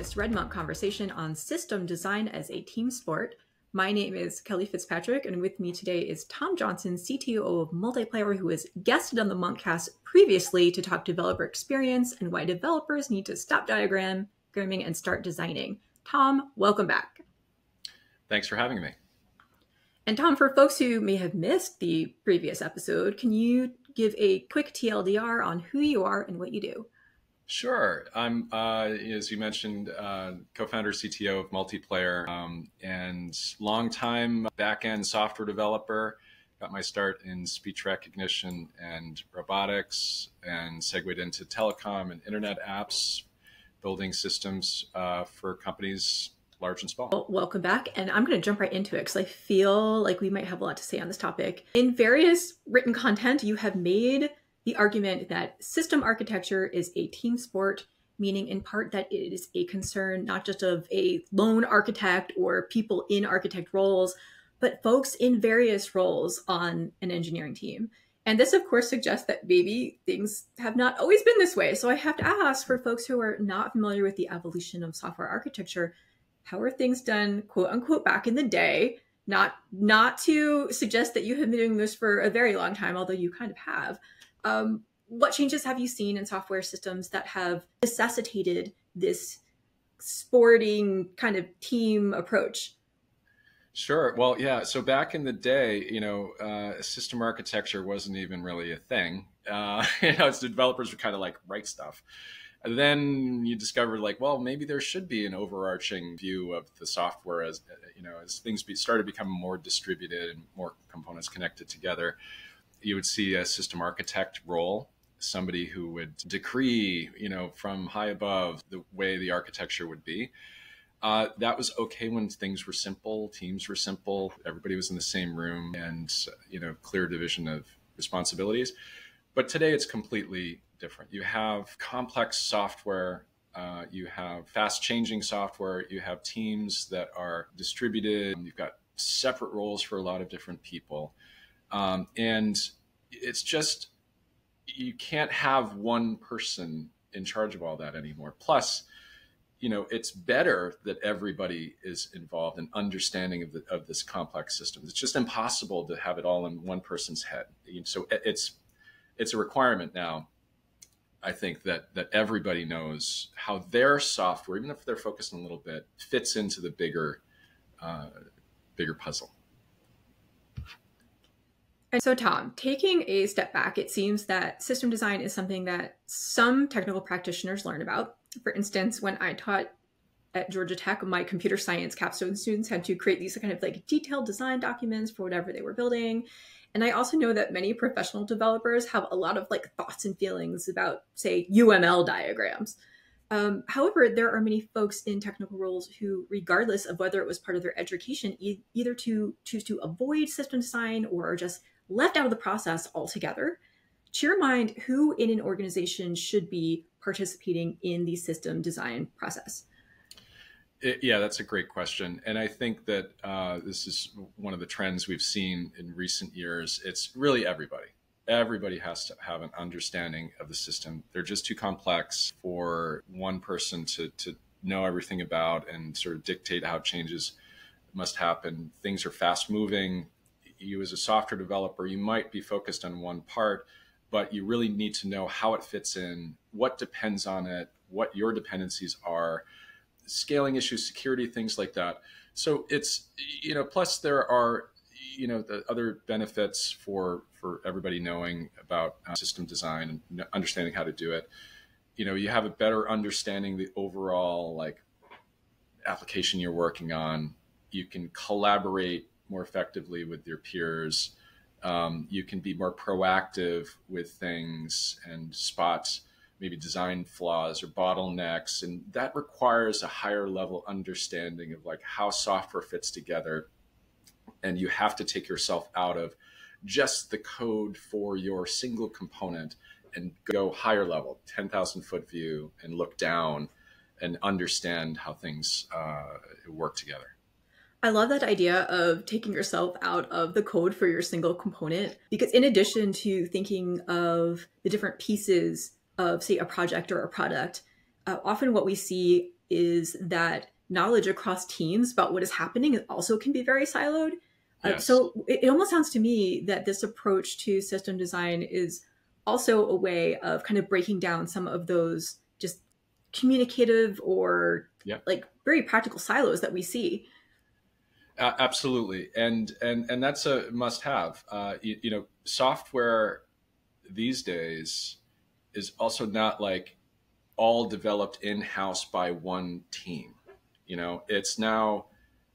this Redmonk conversation on system design as a team sport. My name is Kelly Fitzpatrick, and with me today is Tom Johnson, CTO of Multiplayer, who has guested on the Monkcast previously to talk developer experience and why developers need to stop diagram, diagramming and start designing. Tom, welcome back. Thanks for having me. And Tom, for folks who may have missed the previous episode, can you give a quick TLDR on who you are and what you do? Sure. I'm, uh, as you mentioned, uh, co-founder, CTO of Multiplayer, um, and longtime back-end software developer. Got my start in speech recognition and robotics, and segued into telecom and internet apps, building systems uh, for companies large and small. Welcome back. And I'm going to jump right into it because I feel like we might have a lot to say on this topic. In various written content, you have made the argument that system architecture is a team sport, meaning in part that it is a concern not just of a lone architect or people in architect roles, but folks in various roles on an engineering team. And this, of course, suggests that maybe things have not always been this way. So I have to ask for folks who are not familiar with the evolution of software architecture, how are things done, quote unquote, back in the day? Not not to suggest that you have been doing this for a very long time, although you kind of have. Um, what changes have you seen in software systems that have necessitated this sporting kind of team approach? Sure. Well, yeah. So back in the day, you know, uh, system architecture wasn't even really a thing. Uh, you know, the developers would kind of like write stuff. And then you discover like, well, maybe there should be an overarching view of the software as you know, as things be, started becoming more distributed and more components connected together you would see a system architect role somebody who would decree, you know, from high above the way the architecture would be. Uh, that was okay when things were simple, teams were simple, everybody was in the same room, and you know, clear division of responsibilities. But today it's completely different. You have complex software. Uh, you have fast changing software. You have teams that are distributed. You've got separate roles for a lot of different people. Um, and it's just, you can't have one person in charge of all that anymore. Plus, you know, it's better that everybody is involved in understanding of, the, of this complex system. It's just impossible to have it all in one person's head. So it's, it's a requirement now I think that that everybody knows how their software, even if they're focused a little bit, fits into the bigger, uh, bigger puzzle. And so, Tom, taking a step back, it seems that system design is something that some technical practitioners learn about. For instance, when I taught at Georgia Tech, my computer science capstone students had to create these kind of like detailed design documents for whatever they were building. And I also know that many professional developers have a lot of like thoughts and feelings about, say, UML diagrams. Um, however, there are many folks in technical roles who, regardless of whether it was part of their education, e either to choose to avoid system design or just left out of the process altogether. To your mind, who in an organization should be participating in the system design process? It, yeah, that's a great question. And I think that uh, this is one of the trends we've seen in recent years. It's really everybody. Everybody has to have an understanding of the system. They're just too complex for one person to, to know everything about and sort of dictate how changes must happen. Things are fast moving you as a software developer, you might be focused on one part, but you really need to know how it fits in, what depends on it, what your dependencies are, scaling issues, security, things like that. So it's, you know, plus there are, you know, the other benefits for, for everybody knowing about uh, system design and understanding how to do it. You know, you have a better understanding the overall like application you're working on. You can collaborate more effectively with your peers. Um, you can be more proactive with things and spot maybe design flaws or bottlenecks and that requires a higher level understanding of like how software fits together and you have to take yourself out of just the code for your single component and go higher level 10,000 foot view and look down and understand how things uh, work together I love that idea of taking yourself out of the code for your single component because, in addition to thinking of the different pieces of, say, a project or a product, uh, often what we see is that knowledge across teams about what is happening also can be very siloed. Uh, so it, it almost sounds to me that this approach to system design is also a way of kind of breaking down some of those just communicative or Yep. like very practical silos that we see. Absolutely, and and and that's a must-have. Uh, you, you know, software these days is also not like all developed in-house by one team. You know, it's now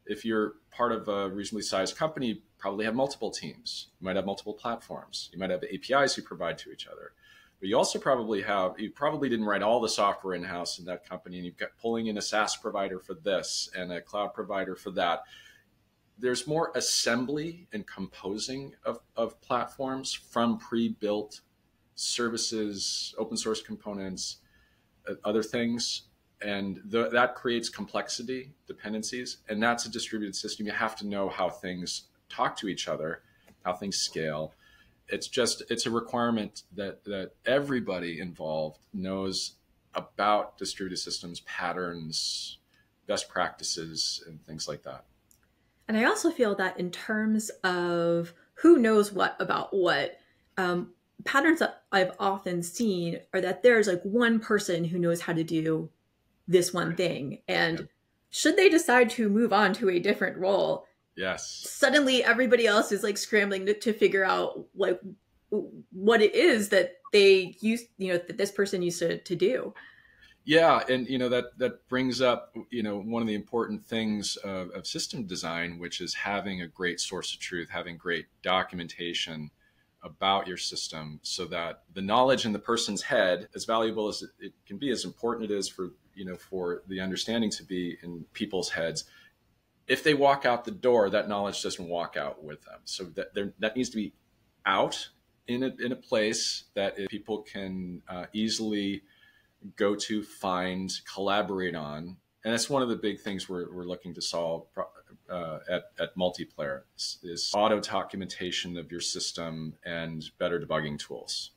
if you're part of a reasonably sized company, you probably have multiple teams. You might have multiple platforms. You might have APIs you provide to each other. But you also probably have you probably didn't write all the software in-house in that company, and you've got pulling in a SaaS provider for this and a cloud provider for that there's more assembly and composing of, of platforms from pre-built services open source components uh, other things. And that creates complexity dependencies and that's a distributed system. You have to know how things talk to each other how things scale. It's just it's a requirement that that everybody involved knows about distributed systems patterns best practices and things like that And I also feel that in terms of who knows what about what, um, patterns that I've often seen are that there's like one person who knows how to do this one thing. And Yep. should they decide to move on to a different role, yes suddenly everybody else is like scrambling to, to figure out like what it is that they used, you know, that this person used to, to do. Yeah, and you know that that brings up you know one of the important things of, of system design, which is having a great source of truth, having great documentation about your system, so that the knowledge in the person's head, as valuable as it, can be, as important it is for you know for the understanding to be in people's heads. If they walk out the door, that knowledge doesn't walk out with them. So that there, that needs to be out in a, in a place that people can uh, easily go to, find, collaborate on. And that's one of the big things we're, we're looking to solve uh, at, at multiplayer is, is auto documentation of your system and better debugging tools.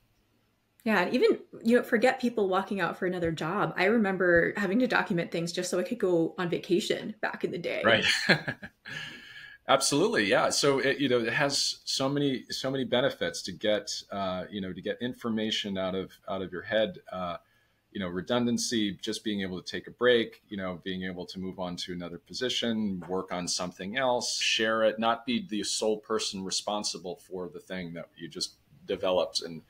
Yeah, and even you know, forget people walking out for another job. I remember having to document things just so I could go on vacation back in the day. Right. Absolutely, yeah. So it, you know, it has so many so many benefits to get uh, you know to get information out of out of your head. Uh, you know, redundancy, just being able to take a break. You know, being able to move on to another position, work on something else, share it, not be the sole person responsible for the thing that you just developed, and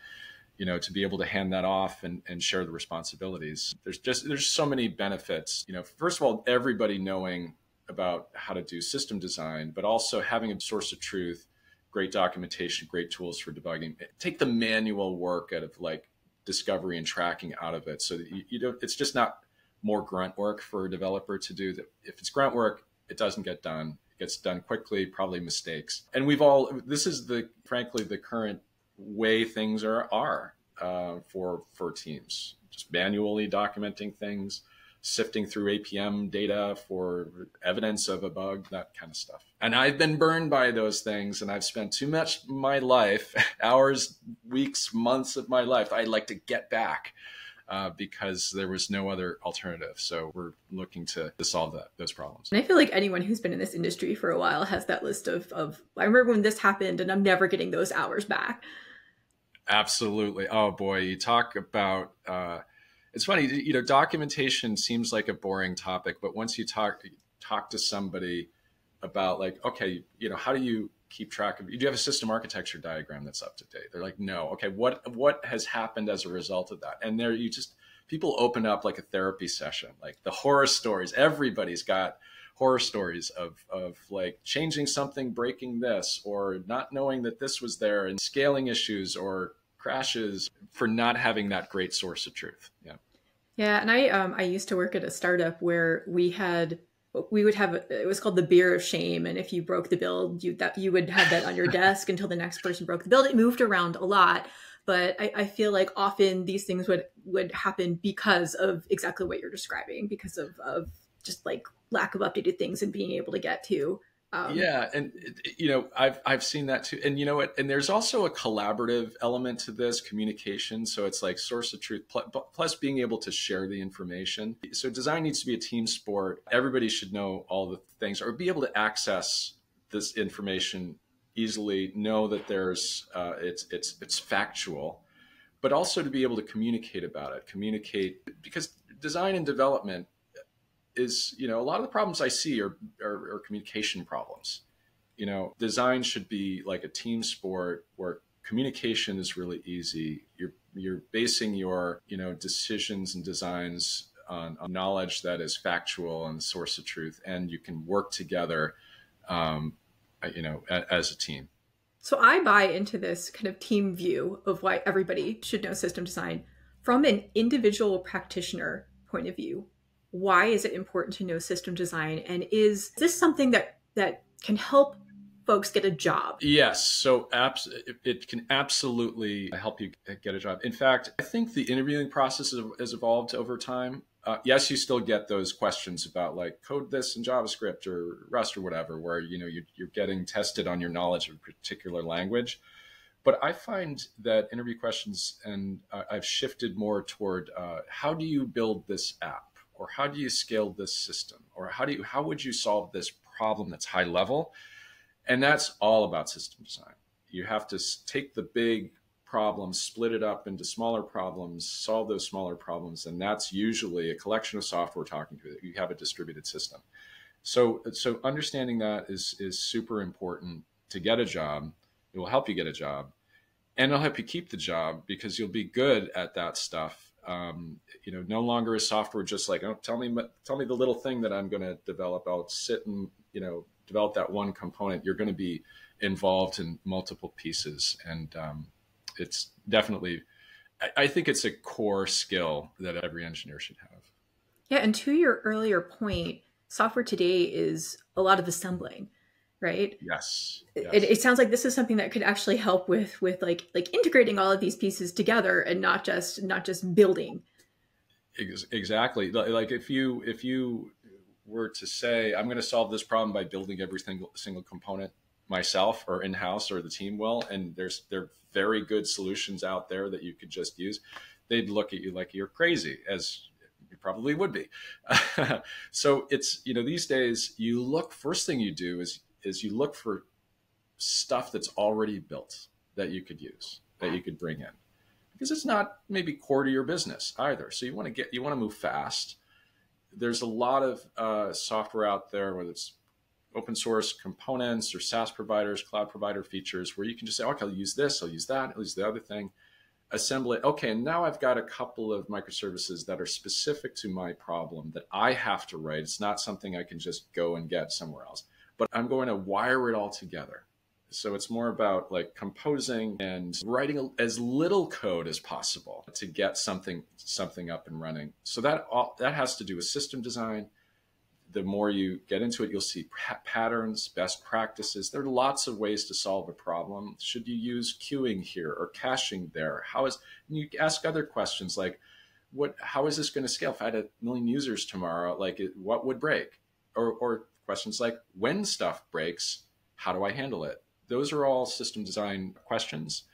you know, to be able to hand that off and, and share the responsibilities. There's just there's so many benefits. You know, first of all, everybody knowing about how to do system design, but also having a source of truth, great documentation, great tools for debugging. Take the manual work out of like discovery and tracking out of it, so you, you don't. It's just not more grunt work for a developer to do. That if it's grunt work, it doesn't get done. It gets done quickly, probably mistakes. And we've all. This is the frankly the current way things are are uh, for for teams. Just manually documenting things sifting through APM data for evidence of a bug, that kind of stuff. And I've been burned by those things, and I've spent too much of my life, hours, weeks, months of my life. I'd like to get back. Uh, because there was no other alternative. So we're looking to, to solve that those problems. And I feel like anyone who's been in this industry for a while has that list of, of I remember when this happened and I'm never getting those hours back. Absolutely. Oh boy, you talk about uh, it's funny, you know, documentation seems like a boring topic, but once you talk talk to somebody about like, okay, you know, how do you keep track of? Do you have a system architecture diagram that's up to date? They're like, no. Okay, what what has happened as a result of that? And there, you just people open up like a therapy session, like the horror stories. Everybody's got horror stories of of like changing something, breaking this, or not knowing that this was there, and scaling issues or crashes for not having that great source of truth. Yeah. Yeah, and I um I used to work at a startup where we had we would have it was called the beer of shame and if you broke the build you that you would have that on your desk until the next person broke the build. It moved around a lot but I, I feel like often these things would would happen because of exactly what you're describing because of of just like lack of updated things and being able to get to Um, yeah, and you know, I've I've seen that too. And you know what? And there's also a collaborative element to this communication. So it's like source of truth plus being able to share the information. So design needs to be a team sport. Everybody should know all the things or be able to access this information easily. Know that there's uh, it's it's it's factual, but also to be able to communicate about it. Communicate because design and development is you know a lot of the problems I see are, are, are communication problems. You know, design should be like a team sport where communication is really easy. You're you're basing your you know decisions and designs on, on knowledge that is factual and source of truth, and you can work together, um, you know, a, as a team. So I buy into this kind of team view of why everybody should know system design from an individual practitioner point of view why is it important to know system design? And is this something that that can help folks get a job? Yes. So abs- it can absolutely help you get a job. In fact i think the interviewing process has evolved over time. Uh, yes you still get those questions about like code this in javascript or rust or whatever where you know you're, you're getting tested on your knowledge of a particular language. But I find that interview questions, and uh, I've shifted more toward uh, how do you build this app? Or how do you scale this system? Or how do you how would you solve this problem that's high level? And that's all about system design. You have to take the big problems split it up into smaller problems solve those smaller problems and that's usually a collection of software talking to it. You have a distributed system. So so understanding that is is super important to get a job. It will help you get a job and it'll help you keep the job because you'll be good at that stuff um, you know, no longer is software just like, oh, tell me, tell me the little thing that I'm going to develop. I'll sit and, you know, develop that one component. You're going to be involved in multiple pieces. And um, it's definitely, I, I think it's a core skill that every engineer should have. Yeah. And to your earlier point, software today is a lot of assembling right? Yes, yes. It, it, sounds like this is something that could actually help with with like like integrating all of these pieces together and not just not just building. Exactly. Like if you if you were to say i'm going to solve this problem by building every single single component myself or in-house or the team will and there's there are very good solutions out there that you could just use they'd look at you like you're crazy as you probably would be. So it's you know these days you look first thing you do is is you look for stuff that's already built that you could use, that you could bring in. Because it's not maybe core to your business either. So you want to get you want to move fast. There's a lot of uh, software out there, whether it's open source components or SaaS providers, cloud provider features, where you can just say, okay, I'll use this, I'll use that, I'll use the other thing, assemble it. Okay, and now I've got a couple of microservices that are specific to my problem that I have to write. It's not something I can just go and get somewhere else but I'm going to wire it all together. So it's more about like composing and writing as little code as possible to get something something up and running. So that all, that has to do with system design. The more you get into it, you'll see patterns, best practices. There are lots of ways to solve a problem. Should you use queuing here or caching there? How is and you ask other questions like, what? How is this going to scale? If I had a million users tomorrow, like what would break? Or, or questions like when stuff breaks, how do I handle it? Those are all system design questions.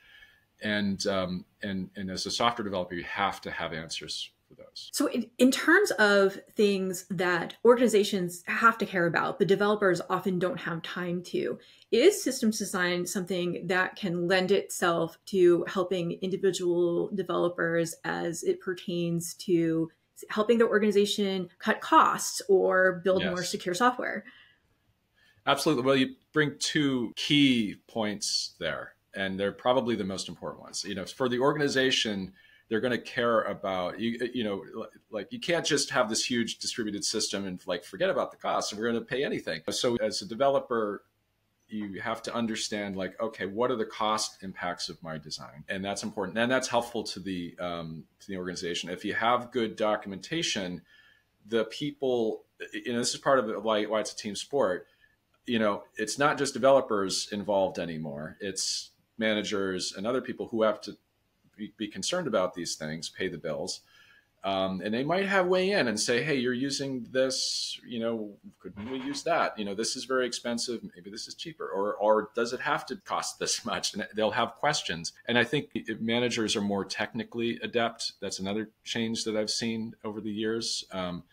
And, um, and, and as a software developer, you have to have answers for those. So, in, in terms of things that organizations have to care about, the developers often don't have time to, is systems design something that can lend itself to helping individual developers as it pertains to helping the organization cut costs or build yes. more secure software. Absolutely. Well, you bring two key points there, and they're probably the most important ones. You know, for the organization, they're going to care about you. You know, like you can't just have this huge distributed system and like forget about the costs. We're going to pay anything. So, as a developer, you have to understand like okay what are the cost impacts of my design? And that's important. And that's helpful to the um, to the organization. If you have good documentation the people you know this is part of why, why it's a team sport. You know it's not just developers involved anymore. It's managers and other people who have to be, be concerned about these things pay the bills Um, and they might have weigh in and say, "Hey, you're using this. You know, couldn't we use that? You know, this is very expensive. Maybe this is cheaper, or or does it have to cost this much?" And they'll have questions. And I think managers are more technically adept. That's another change that I've seen over the years. Um,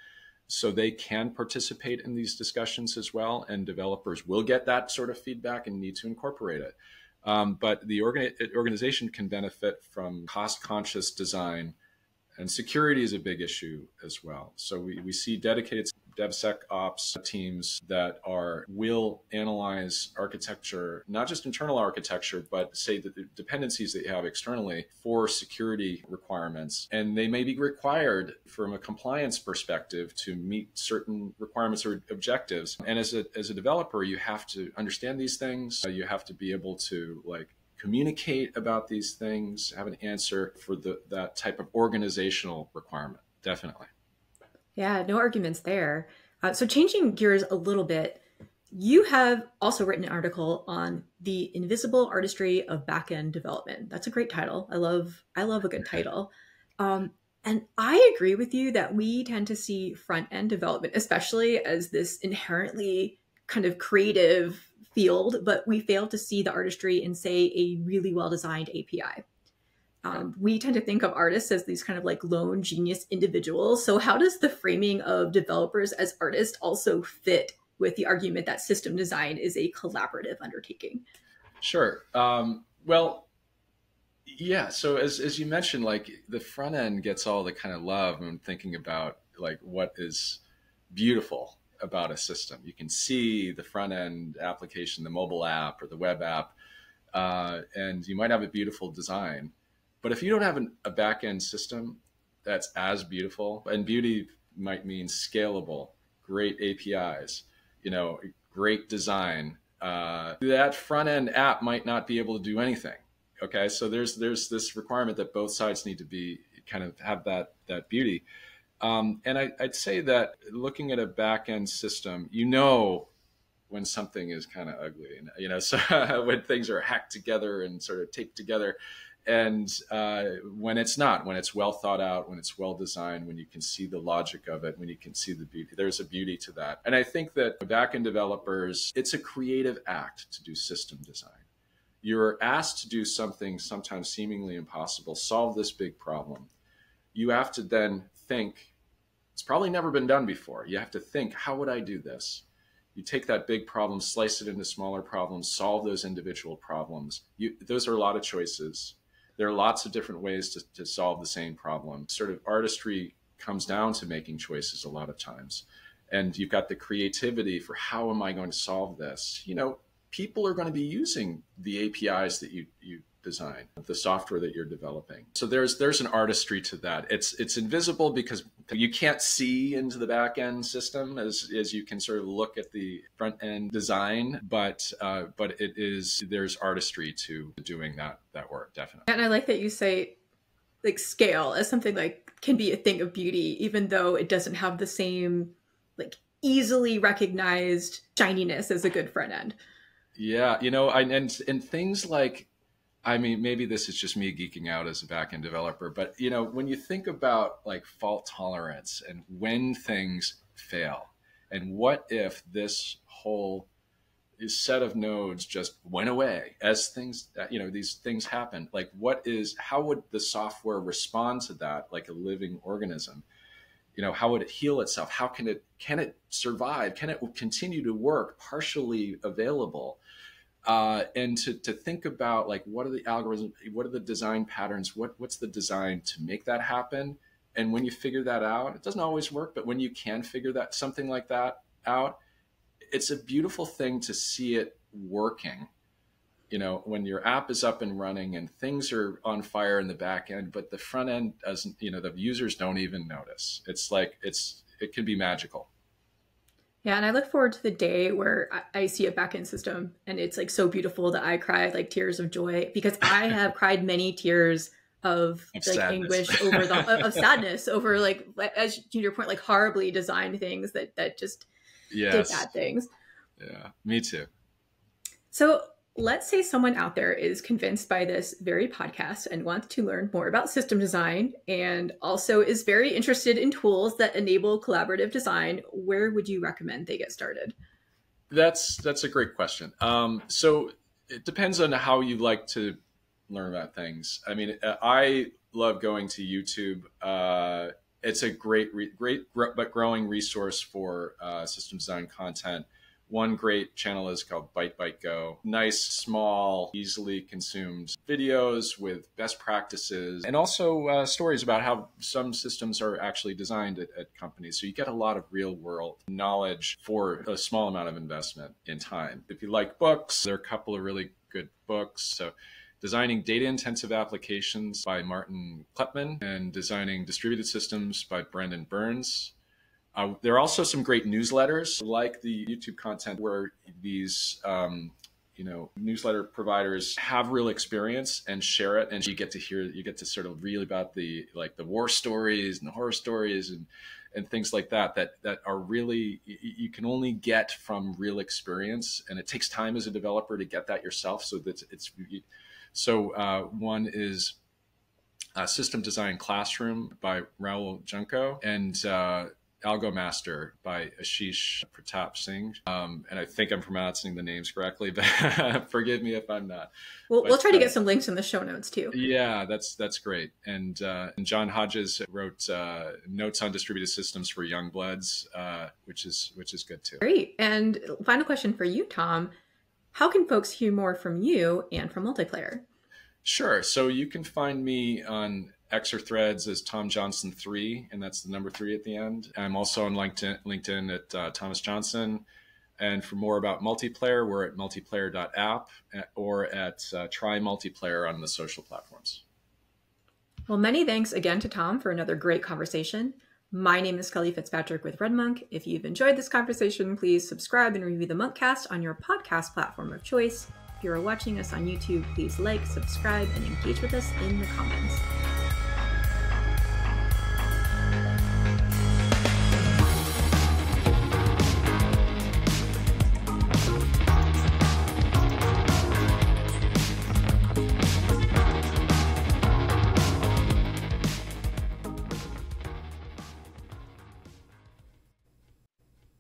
so they can participate in these discussions as well, and developers will get that sort of feedback and need to incorporate it. Um, but the organ- organization can benefit from cost conscious design and security is a big issue as well. So we, we see dedicated DevSecOps teams that are will analyze architecture, not just internal architecture, but say the dependencies that you have externally for security requirements. And they may be required from a compliance perspective to meet certain requirements or objectives. And as a, as a developer, you have to understand these things. You have to be able to like communicate about these things, have an answer for the, that type of organizational requirement. Definitely. Yeah, no arguments there. Uh, so, changing gears a little bit, you have also written an article on the invisible artistry of backend development. That's a great title. I love I love a good title. Um, and I agree with you that we tend to see front end development, especially as this inherently kind of creative field, but we fail to see the artistry in, say, a really well designed API. Um, we tend to think of artists as these kind of like lone genius individuals. So, how does the framing of developers as artists also fit with the argument that system design is a collaborative undertaking? Sure. Um, well, yeah. So, as, as you mentioned, like the front end gets all the kind of love and thinking about like what is beautiful about a system. You can see the front end application, the mobile app or the web app, uh, and you might have a beautiful design. But if you don't have an, a back end system that's as beautiful, and beauty might mean scalable, great APIs, you know, great design, uh, that front end app might not be able to do anything. Okay, so there's there's this requirement that both sides need to be kind of have that that beauty. Um, and I, would say that looking at a back end system, you know when something is kind of ugly, and you know, so when things are hacked together and sort of taped together, and uh, when it's not, when it's well thought out, when it's well designed, when you can see the logic of it, when you can see the beauty, there's a beauty to that. And I think that backend developers, it's a creative act to do system design. You're asked to do something sometimes seemingly impossible, solve this big problem. You have to then think it's probably never been done before. You have to think, how would I do this? You take that big problem, slice it into smaller problems, solve those individual problems. You, those are a lot of choices. There are lots of different ways to, to solve the same problem. Sort of artistry comes down to making choices a lot of times. And you've got the creativity for how am I going to solve this? You know, people are going to be using the APIs that you, you design the software that you're developing. So there's there's an artistry to that. It's it's invisible because you can't see into the back end system as as you can sort of look at the front end design but uh, but it is there's artistry to doing that that work definitely. And i like that you say like scale as something like can be a thing of beauty even though it doesn't have the same like easily recognized shininess as a good front end. Yeah you know and and things like I mean, maybe this is just me geeking out as a backend developer, but you know, when you think about like fault tolerance and when things fail, and what if this whole set of nodes just went away as things, uh, you know, these things happen? Like, what is how would the software respond to that, like a living organism? You know, how would it heal itself? How can it can it survive? Can it continue to work partially available? Uh, and to, to think about like what are the algorithms what are the design patterns what what's the design to make that happen? And when you figure that out it doesn't always work but when you can figure that something like that out it's a beautiful thing to see it working. You know when your app is up and running and things are on fire in the back end but the front end doesn't you know the users don't even notice. It's like it's it can be magical yeah, and I look forward to the day where I, see a backend system and it's like so beautiful that I cry like tears of joy because I have cried many tears of, of like sadness. anguish over the of sadness over like as to your point like horribly designed things that that just yes. did bad things. Yeah, me too. So Let's say someone out there is convinced by this very podcast and wants to learn more about system design and also is very interested in tools that enable collaborative design. Where would you recommend they get started? That's that's a great question. Um, so it depends on how you like to learn about things. I mean, I love going to YouTube. Uh, it's a great, great, but growing resource for uh, system design content. One great channel is called Byte Byte Go. Nice, small, easily consumed videos with best practices and also uh, stories about how some systems are actually designed at, at companies. So you get a lot of real world knowledge for a small amount of investment in time. If you like books, there are a couple of really good books. So Designing Data Intensive Applications by Martin Kleppmann and Designing Distributed Systems by Brendan Burns. Uh, there are also some great newsletters like the YouTube content where these um, you know newsletter providers have real experience and share it and you get to hear you get to sort of read about the like the war stories and the horror stories and and things like that that that are really you can only get from real experience and it takes time as a developer to get that yourself so that it's so uh, one is uh, System Design Classroom by Raul Junco and uh, Algomaster by Ashish Pratap Singh. Um, and I think I'm pronouncing the names correctly, but forgive me if I'm not. Well, but, we'll try to get uh, some links in the show notes too. Yeah, that's that's great. And, uh, and John Hodges wrote uh, notes on distributed systems for young bloods, uh, which is which is good too. Great. And final question for you, Tom. How can folks hear more from you and from multiplayer? Sure. So you can find me on Xer Threads as Tom Johnson three, and that's the number three at the end. I'm also on LinkedIn, LinkedIn at uh, Thomas Johnson. And for more about multiplayer, we're at multiplayer.app uh, or at uh, Try Multiplayer on the social platforms. Well, many thanks again to Tom for another great conversation. My name is Kelly Fitzpatrick with Red Monk. If you've enjoyed this conversation, please subscribe and review the Monkcast on your podcast platform of choice. If you are watching us on YouTube, please like, subscribe, and engage with us in the comments.